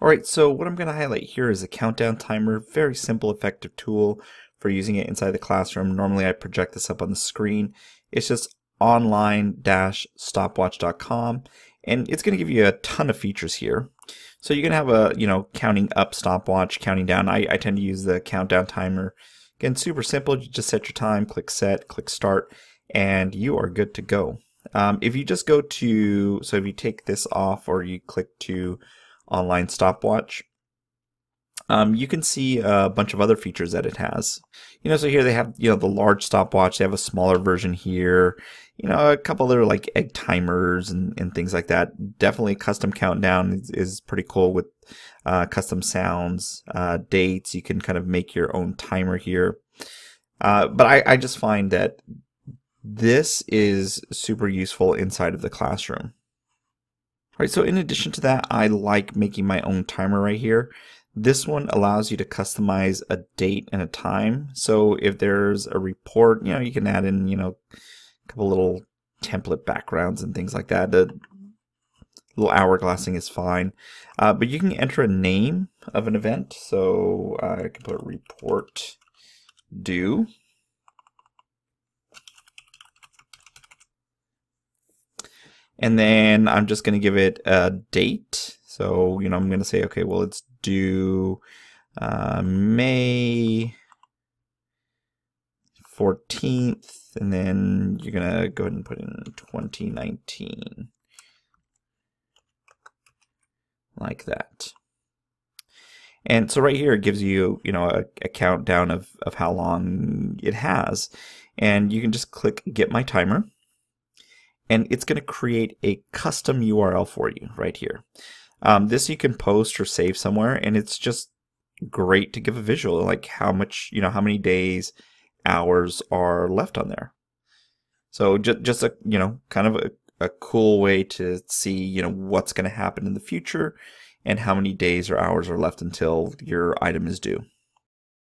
Alright, so what I'm going to highlight here is a countdown timer. Very simple, effective tool for using it inside the classroom. Normally I project this up on the screen. It's just online-stopwatch.com and it's going to give you a ton of features here. So you can have a, you know, counting up stopwatch, counting down. I, I tend to use the countdown timer. Again, super simple. You just set your time, click set, click start, and you are good to go. Um, if you just go to, so if you take this off or you click to online stopwatch. Um, you can see a bunch of other features that it has. You know, so here they have, you know, the large stopwatch. They have a smaller version here. You know, a couple other like egg timers and, and things like that. Definitely custom countdown is, is pretty cool with uh, custom sounds, uh, dates. You can kind of make your own timer here. Uh, but I, I just find that this is super useful inside of the classroom. Alright, so in addition to that, I like making my own timer right here. This one allows you to customize a date and a time. So if there's a report, you know, you can add in, you know, a couple little template backgrounds and things like that. The little hourglassing is fine. Uh, but you can enter a name of an event. So uh, I can put report due. And then I'm just going to give it a date. So, you know, I'm going to say, okay, well, it's due uh, May 14th. And then you're going to go ahead and put in 2019. Like that. And so right here, it gives you, you know, a, a countdown of, of how long it has. And you can just click get my timer and it's going to create a custom URL for you right here. Um, this you can post or save somewhere, and it's just great to give a visual, like how much, you know, how many days, hours are left on there. So just, just a, you know, kind of a, a cool way to see, you know, what's going to happen in the future and how many days or hours are left until your item is due.